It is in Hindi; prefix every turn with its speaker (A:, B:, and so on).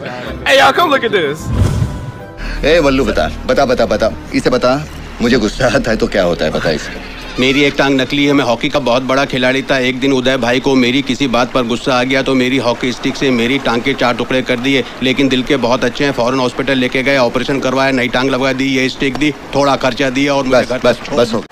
A: Hey, y'all, come look at this.
B: Hey वल्लू बता। बता बता बता। इसे बता मुझे गुस्सा आता है तो क्या होता है बता इसे।
C: मेरी एक टांग नकली है मैं हॉकी का बहुत बड़ा खिलाड़ी था। एक दिन उदय भाई को मेरी किसी बात पर गुस्सा आ गया तो मेरी हॉकी स्टिक से मेरी टांग के चार टुकड़े कर दिए। लेकिन दिल के बहुत अच्छे हैं फॉरन हॉस्पिटल लेके गए ऑपरेशन करवाया नई टांग लगवा दी ये स्टिक दी थोड़ा खर्चा दिया और
B: बस बस बस हो